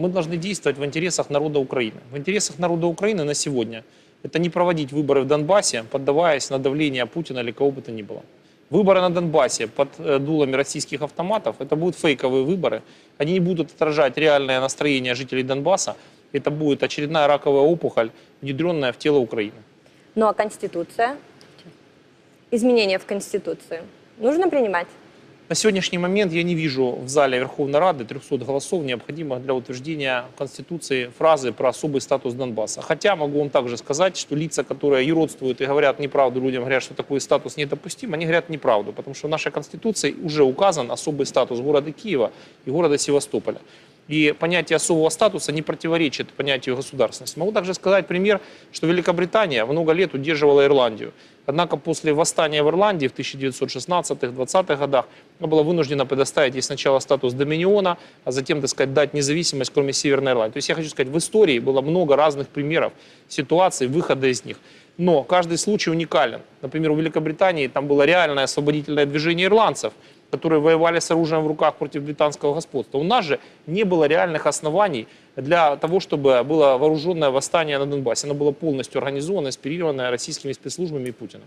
Мы должны действовать в интересах народа Украины. В интересах народа Украины на сегодня это не проводить выборы в Донбассе, поддаваясь на давление Путина или кого бы то ни было. Выборы на Донбассе под э, дулами российских автоматов, это будут фейковые выборы. Они не будут отражать реальное настроение жителей Донбасса. Это будет очередная раковая опухоль, внедренная в тело Украины. Ну а Конституция? Изменения в Конституции нужно принимать? На сегодняшний момент я не вижу в зале Верховной Рады 300 голосов, необходимых для утверждения Конституции фразы про особый статус Донбасса. Хотя могу вам также сказать, что лица, которые юродствуют и говорят неправду людям, говорят, что такой статус недопустим, они говорят неправду, потому что в нашей Конституции уже указан особый статус города Киева и города Севастополя. И понятие особого статуса не противоречит понятию государственности. Могу также сказать пример, что Великобритания много лет удерживала Ирландию. Однако после восстания в Ирландии в 1916-20-х годах она была вынуждена предоставить ей сначала статус доминиона, а затем, так сказать, дать независимость, кроме Северной Ирландии. То есть я хочу сказать, в истории было много разных примеров ситуаций, выхода из них. Но каждый случай уникален. Например, у Великобритании там было реальное освободительное движение ирландцев, которые воевали с оружием в руках против британского господства. У нас же не было реальных оснований для того, чтобы было вооруженное восстание на Донбассе. Оно было полностью организовано, инспирированное российскими спецслужбами и Путиным.